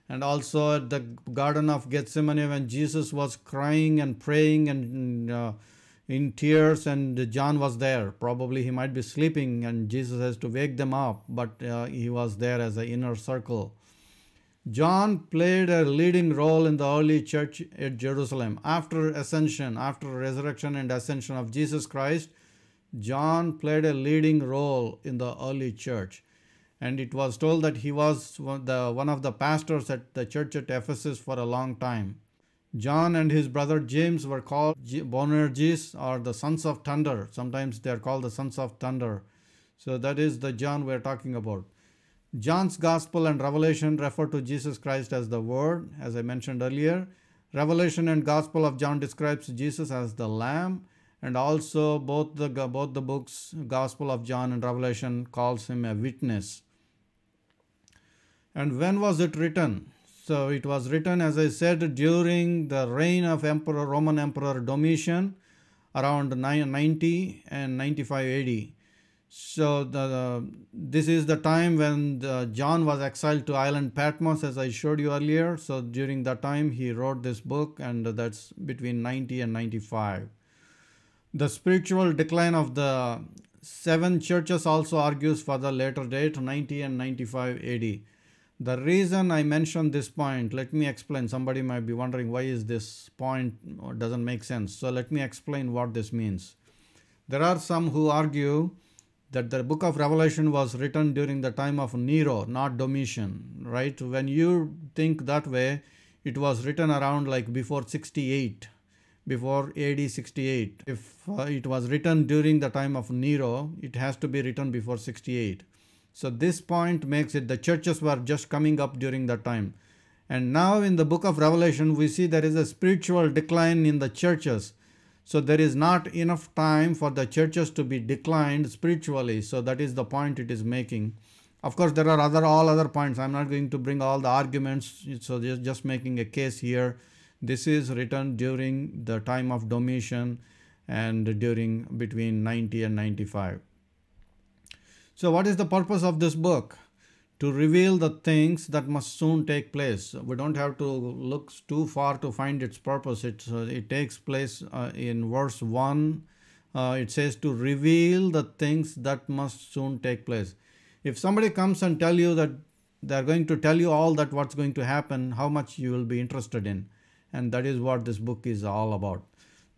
And also at the Garden of Gethsemane, when Jesus was crying and praying and uh, in tears, and John was there. Probably he might be sleeping, and Jesus has to wake them up, but uh, he was there as an inner circle. John played a leading role in the early church at Jerusalem. After ascension, after resurrection and ascension of Jesus Christ, John played a leading role in the early church. And it was told that he was one, the, one of the pastors at the church at Ephesus for a long time. John and his brother James were called Boanerges or the sons of thunder. Sometimes they are called the sons of thunder. So that is the John we are talking about. John's Gospel and Revelation refer to Jesus Christ as the Word, as I mentioned earlier. Revelation and Gospel of John describes Jesus as the Lamb, and also both the both the books, Gospel of John and Revelation, calls him a witness. And when was it written? So it was written, as I said, during the reign of Emperor Roman Emperor Domitian, around 90 and 95 AD. So the, this is the time when the John was exiled to island Patmos, as I showed you earlier. So during that time, he wrote this book, and that's between 90 and 95. The spiritual decline of the seven churches also argues for the later date, 90 and 95 AD. The reason I mentioned this point, let me explain. Somebody might be wondering why is this point doesn't make sense. So let me explain what this means. There are some who argue that the book of Revelation was written during the time of Nero, not Domitian, right? When you think that way, it was written around like before 68, before AD 68. If uh, it was written during the time of Nero, it has to be written before 68. So this point makes it the churches were just coming up during that time. And now in the book of Revelation, we see there is a spiritual decline in the churches so there is not enough time for the churches to be declined spiritually. So that is the point it is making. Of course, there are other all other points. I'm not going to bring all the arguments. So just, just making a case here. This is written during the time of Domitian and during between 90 and 95. So what is the purpose of this book? to reveal the things that must soon take place. We don't have to look too far to find its purpose. It, uh, it takes place uh, in verse 1. Uh, it says to reveal the things that must soon take place. If somebody comes and tell you that they're going to tell you all that what's going to happen, how much you will be interested in. And that is what this book is all about.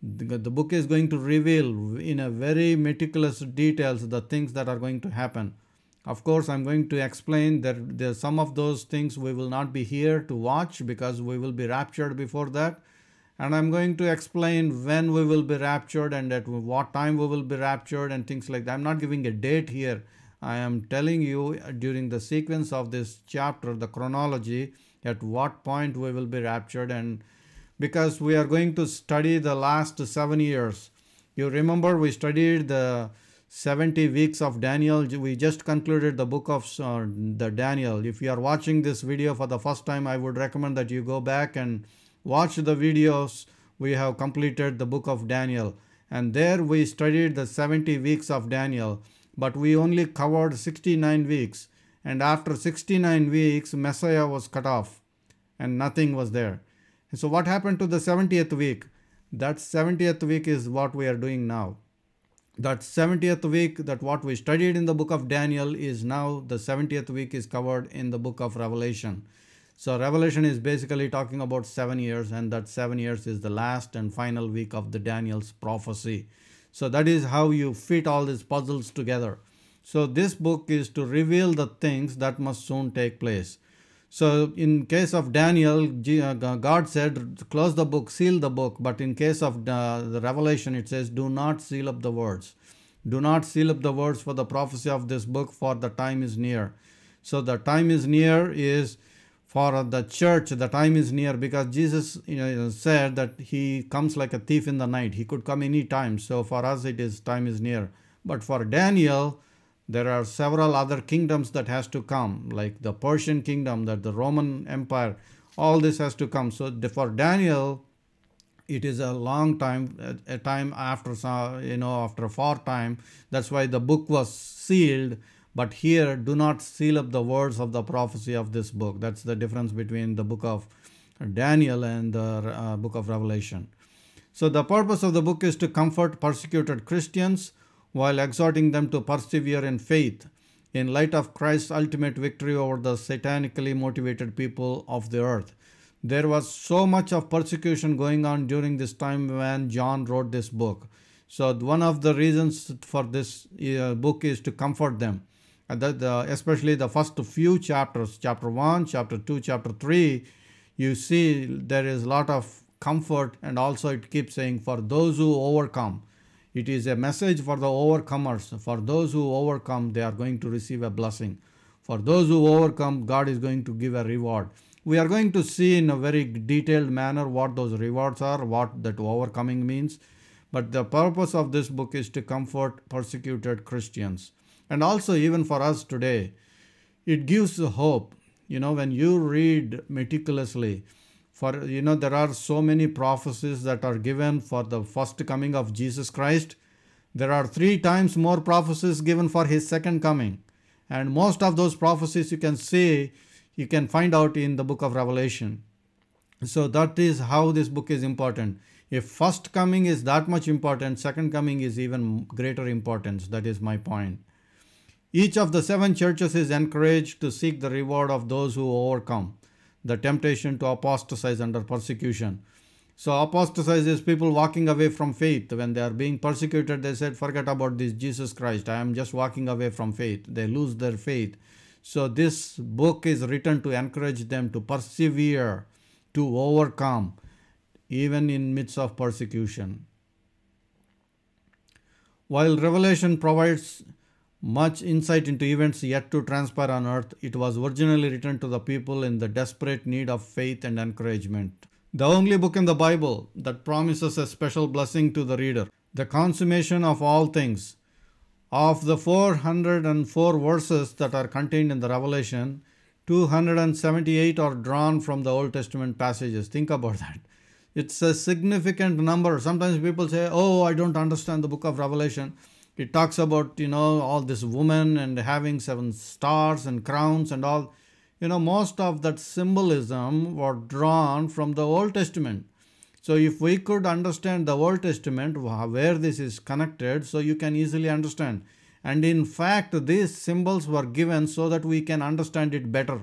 The, book is going to reveal in a very meticulous details the things that are going to happen of course, I'm going to explain that there some of those things we will not be here to watch because we will be raptured before that. And I'm going to explain when we will be raptured and at what time we will be raptured and things like that. I'm not giving a date here. I am telling you uh, during the sequence of this chapter, the chronology, at what point we will be raptured. And because we are going to study the last seven years, you remember we studied the 70 weeks of Daniel. We just concluded the book of uh, the Daniel. If you are watching this video for the first time, I would recommend that you go back and watch the videos. We have completed the book of Daniel. And there we studied the 70 weeks of Daniel, but we only covered 69 weeks. And after 69 weeks, Messiah was cut off and nothing was there. So what happened to the 70th week? That 70th week is what we are doing now. That 70th week that what we studied in the book of daniel is now the 70th week is covered in the book of revelation. So revelation is basically talking about seven years and that seven years is the last and final week of the daniel's prophecy. So that is how you fit all these puzzles together. So this book is to reveal the things that must soon take place so in case of Daniel, uh, God said, close the book, seal the book. But in case of uh, the Revelation, it says, do not seal up the words. Do not seal up the words for the prophecy of this book, for the time is near. So the time is near is for the church, the time is near because Jesus said that he comes like a thief in the night. He could come any time. So for us, it is time is near. But for Daniel, there are several other kingdoms that has to come like the persian kingdom that the roman empire all this has to come. So for daniel it is a long time a, a time after you know after a far time. That's why the book was sealed but here do not seal up the words of the prophecy of this book. That's the difference between the book of daniel and the uh, book of revelation. So, the purpose of the book is to comfort persecuted Christians while exhorting them to persevere in faith in light of Christ's ultimate victory over the satanically motivated people of the earth. There was so much of persecution going on during this time when John wrote this book. So, one of the reasons for this uh, book is to comfort them. That the, especially the first few chapters, chapter 1, chapter 2, chapter 3, you see there is a lot of comfort and also it keeps saying for those who overcome it is a message for the overcomers. For those who overcome they are going to receive a blessing. For those who overcome god is going to give a reward. We are going to see in a very detailed manner what those rewards are what that overcoming means. But the purpose of this book is to comfort persecuted christians. And also even for us today it gives hope. You know when you read meticulously for you know there are so many prophecies that are given for the first coming of jesus christ. There are three times more prophecies given for his second coming. And most of those prophecies you can see you can find out in the book of revelation. So that is how this book is important. If first coming is that much important second coming is even greater importance. That is my point. Each of the seven churches is encouraged to seek the reward of those who overcome the temptation to apostatize under persecution. So, apostatize is people walking away from faith. When they are being persecuted, they said, Forget about this Jesus Christ. I am just walking away from faith. They lose their faith. So, this book is written to encourage them to persevere, to overcome, even in midst of persecution. While Revelation provides much insight into events yet to transpire on earth, it was originally written to the people in the desperate need of faith and encouragement. The only book in the Bible that promises a special blessing to the reader, the consummation of all things. Of the 404 verses that are contained in the Revelation, 278 are drawn from the Old Testament passages. Think about that. It's a significant number. Sometimes people say, Oh, I don't understand the book of Revelation it talks about you know all this woman and having seven stars and crowns and all. You know most of that symbolism were drawn from the old testament. So if we could understand the old testament where this is connected so you can easily understand. And in fact these symbols were given so that we can understand it better.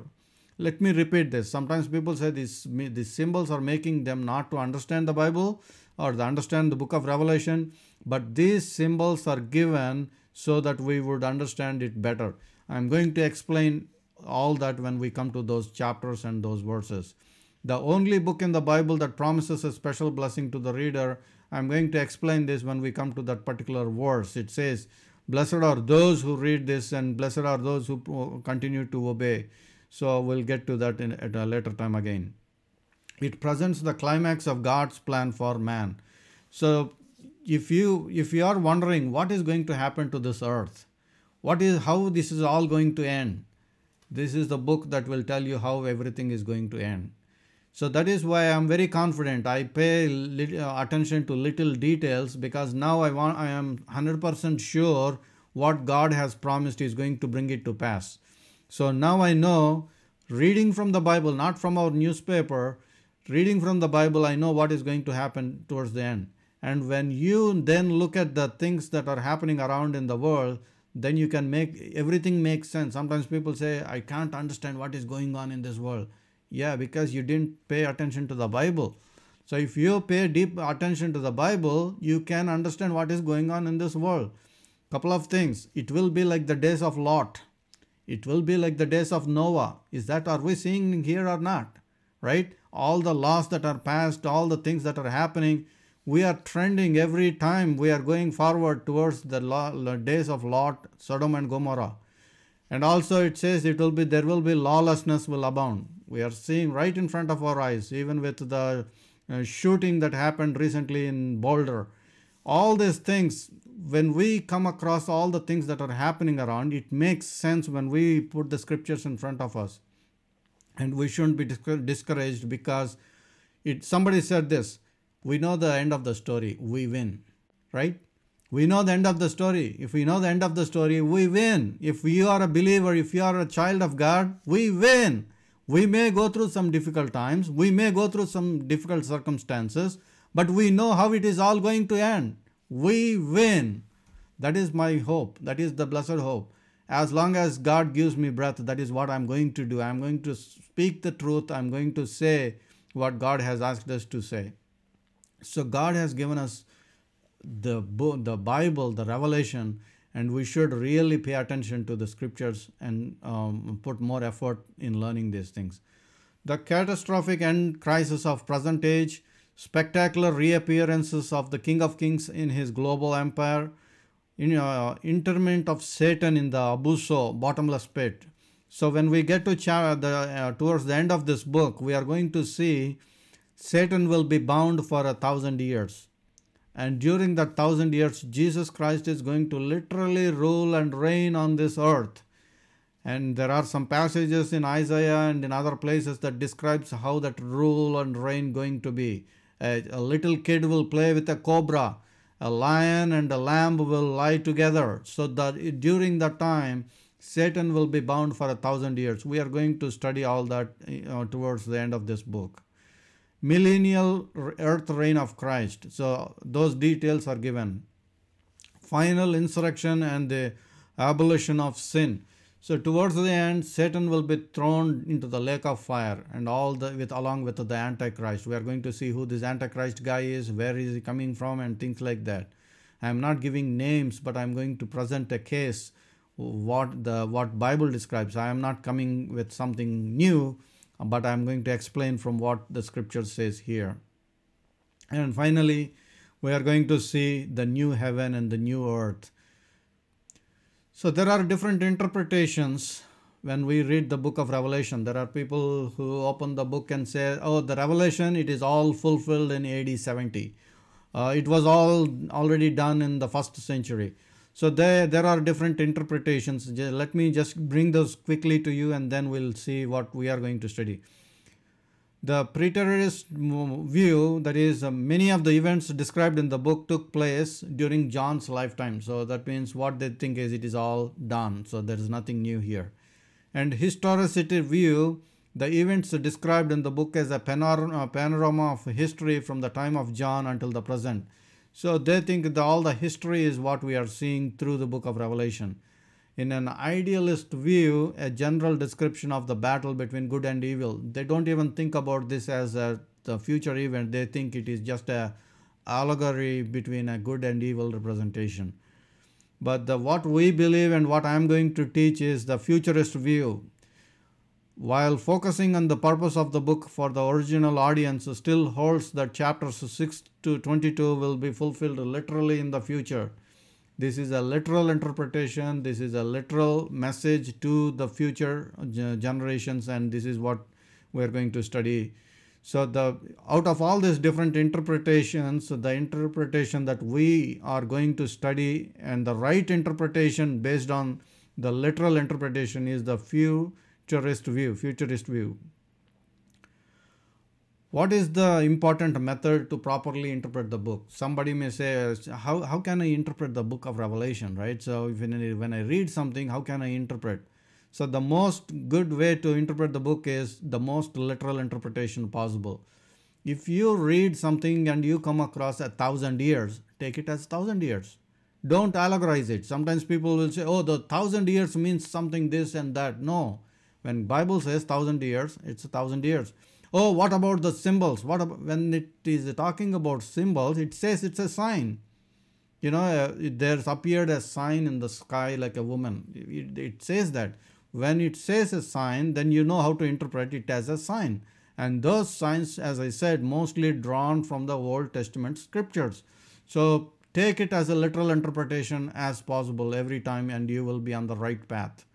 Let me repeat this. Sometimes people say these these symbols are making them not to understand the bible or to understand the book of revelation but these symbols are given so that we would understand it better. I'm going to explain all that when we come to those chapters and those verses. The only book in the Bible that promises a special blessing to the reader, I'm going to explain this when we come to that particular verse. It says, Blessed are those who read this, and blessed are those who continue to obey. So we'll get to that in, at a later time again. It presents the climax of God's plan for man. So if you if you are wondering what is going to happen to this earth what is how this is all going to end this is the book that will tell you how everything is going to end. So that is why i'm very confident. I pay uh, attention to little details because now i want i am 100% sure what god has promised is going to bring it to pass. So now i know reading from the bible not from our newspaper reading from the bible i know what is going to happen towards the end and when you then look at the things that are happening around in the world, then you can make everything make sense. Sometimes people say, I can't understand what is going on in this world. Yeah, because you didn't pay attention to the Bible. So if you pay deep attention to the Bible, you can understand what is going on in this world. Couple of things. It will be like the days of Lot. It will be like the days of Noah. Is that are we seeing here or not? Right? All the laws that are passed, all the things that are happening, we are trending every time we are going forward towards the days of Lot, Sodom and Gomorrah. And also it says it will be there will be lawlessness will abound. We are seeing right in front of our eyes, even with the uh, shooting that happened recently in Boulder. all these things, when we come across all the things that are happening around, it makes sense when we put the scriptures in front of us. And we shouldn't be discouraged because it somebody said this we know the end of the story, we win, right? We know the end of the story. If we know the end of the story, we win. If you are a believer, if you are a child of God, we win. We may go through some difficult times, we may go through some difficult circumstances, but we know how it is all going to end. We win. That is my hope. That is the blessed hope. As long as God gives me breath, that is what I'm going to do. I'm going to speak the truth. I'm going to say what God has asked us to say. So God has given us the the Bible, the Revelation, and we should really pay attention to the scriptures and um, put more effort in learning these things. The catastrophic end crisis of present age, spectacular reappearances of the King of Kings in his global empire, in, uh, interment of Satan in the abuso, bottomless pit. So when we get to cha- the, uh, towards the end of this book, we are going to see Satan will be bound for a thousand years. And during that thousand years, Jesus Christ is going to literally rule and reign on this earth. And there are some passages in Isaiah and in other places that describes how that rule and reign going to be. A, a little kid will play with a cobra. A lion and a lamb will lie together. So that during that time, Satan will be bound for a thousand years. We are going to study all that uh, towards the end of this book millennial earth reign of Christ. So those details are given. Final insurrection and the abolition of sin. So towards the end, Satan will be thrown into the lake of fire, and all the with along with the Antichrist. We are going to see who this Antichrist guy is, where is he coming from, and things like that. I am not giving names, but I am going to present a case what the what Bible describes. I am not coming with something new but I'm going to explain from what the scripture says here. And finally, we are going to see the new heaven and the new earth. So there are different interpretations when we read the book of Revelation. There are people who open the book and say, oh, the Revelation, it is all fulfilled in AD 70. Uh, it was all already done in the first century. So there, there are different interpretations. Let me just bring those quickly to you and then we'll see what we are going to study. The preterist view, that is, uh, many of the events described in the book took place during John's lifetime. So that means what they think is it is all done. So there is nothing new here. And historicity view, the events described in the book as a panorama of history from the time of John until the present. So they think that all the history is what we are seeing through the book of Revelation. In an idealist view, a general description of the battle between good and evil, they don't even think about this as a the future event. They think it is just a allegory between a good and evil representation. But the, what we believe and what I am going to teach is the futurist view while focusing on the purpose of the book for the original audience, still holds that chapters 6 to 22 will be fulfilled literally in the future. This is a literal interpretation, this is a literal message to the future generations, and this is what we're going to study. So, the out of all these different interpretations, the interpretation that we are going to study and the right interpretation based on the literal interpretation is the futurist view, futurist view. What is the important method to properly interpret the book? Somebody may say, how, how can I interpret the book of Revelation, right? So when I, when I read something, how can I interpret? So the most good way to interpret the book is the most literal interpretation possible. If you read something and you come across a thousand years, take it as thousand years. Don't allegorize it. Sometimes people will say, oh, the thousand years means something this and that. No, when Bible says thousand years, it's a thousand years. Oh, what about the symbols? What about, when it is talking about symbols, it says it's a sign. You know, uh, there's appeared a sign in the sky like a woman. It, it says that. When it says a sign, then you know how to interpret it as a sign. And those signs, as I said, mostly drawn from the Old Testament scriptures. So take it as a literal interpretation as possible every time, and you will be on the right path.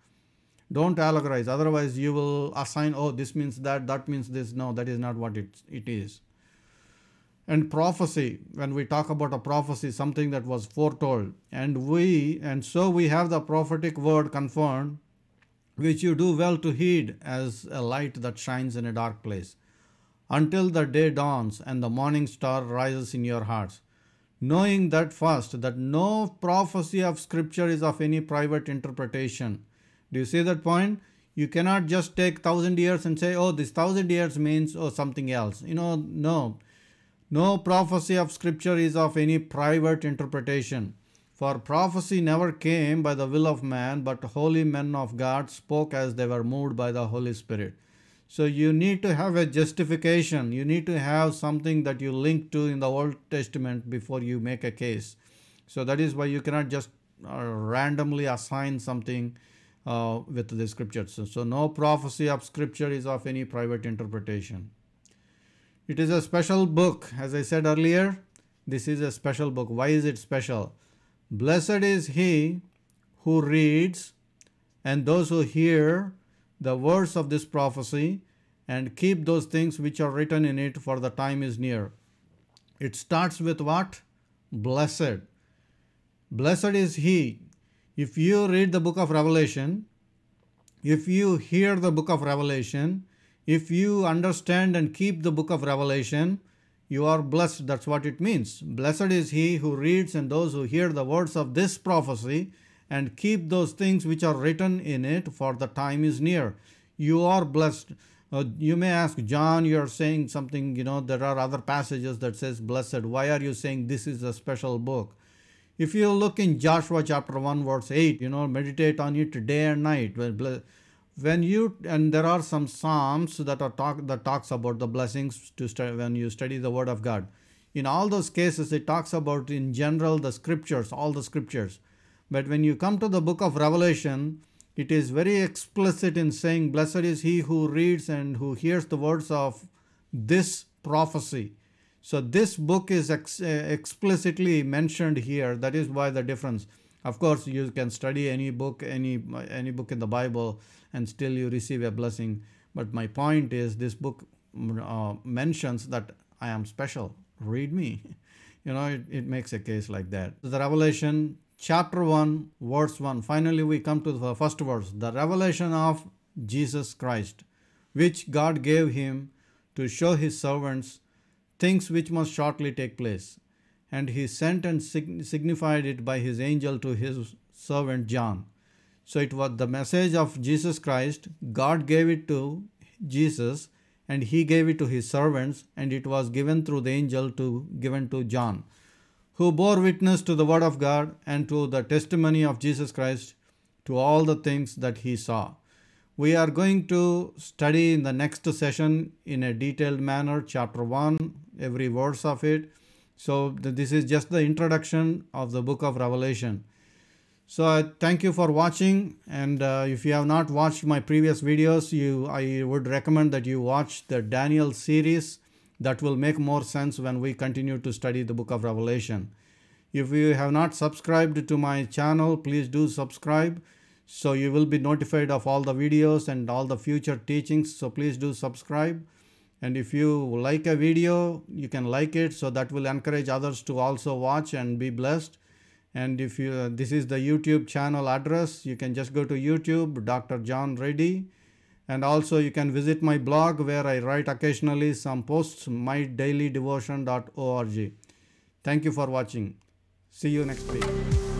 Don't allegorize, otherwise, you will assign, oh, this means that, that means this. No, that is not what it, it is. and prophecy when we talk about a prophecy something that was foretold and we and so we have the prophetic word confirmed which you do well to heed as a light that shines in a dark place until the day dawns and the morning star rises in your hearts knowing that first that no prophecy of scripture is of any private interpretation do you see that point you cannot just take thousand years and say oh this thousand years means oh something else you know no no prophecy of Scripture is of any private interpretation. For prophecy never came by the will of man, but holy men of God spoke as they were moved by the Holy Spirit. So you need to have a justification. You need to have something that you link to in the Old Testament before you make a case. So that is why you cannot just uh, randomly assign something uh, with the scriptures. So, so no prophecy of scripture is of any private interpretation. It is a special book. As I said earlier, this is a special book. Why is it special? Blessed is he who reads and those who hear the words of this prophecy and keep those things which are written in it, for the time is near. It starts with what? Blessed. Blessed is he. If you read the book of Revelation, if you hear the book of Revelation, if you understand and keep the book of Revelation, you are blessed. That's what it means. Blessed is he who reads and those who hear the words of this prophecy and keep those things which are written in it, for the time is near. You are blessed. Uh, you may ask, John, you are saying something, you know, there are other passages that says blessed. Why are you saying this is a special book? If you look in Joshua chapter 1, verse 8, you know, meditate on it day and night. When you and there are some psalms that are talk that talks about the blessings to study when you study the word of god. In all those cases it talks about in general the scriptures all the scriptures. But when you come to the book of revelation it is very explicit in saying blessed is he who reads and who hears the words of this prophecy so this book is ex- explicitly mentioned here that is why the difference of course you can study any book any any book in the bible and still you receive a blessing. But my point is, this book uh, mentions that I am special. Read me. *laughs* You know, it, it makes a case like that. The Revelation chapter 1, verse 1. Finally, we come to the first verse the revelation of Jesus Christ, which God gave him to show his servants things which must shortly take place. And he sent and signified it by his angel to his servant John so it was the message of Jesus Christ. God gave it to Jesus and he gave it to his servants and it was given through the angel to given to John who bore witness to the word of God and to the testimony of Jesus Christ to all the things that he saw. We are going to study in the next session in a detailed manner chapter 1 every verse of it. So this is just the introduction of the book of Revelation. So I thank you for watching and uh, if you have not watched my previous videos, you I would recommend that you watch the Daniel series that will make more sense when we continue to study the book of Revelation. If you have not subscribed to my channel, please do subscribe so you will be notified of all the videos and all the future teachings. So please do subscribe. And if you like a video, you can like it. So that will encourage others to also watch and be blessed. And if you uh, this is the youtube channel address you can just go to youtube dr john reddy. And also you can visit my blog where i write occasionally some posts mydailydevotion.org thank you for watching. See you next week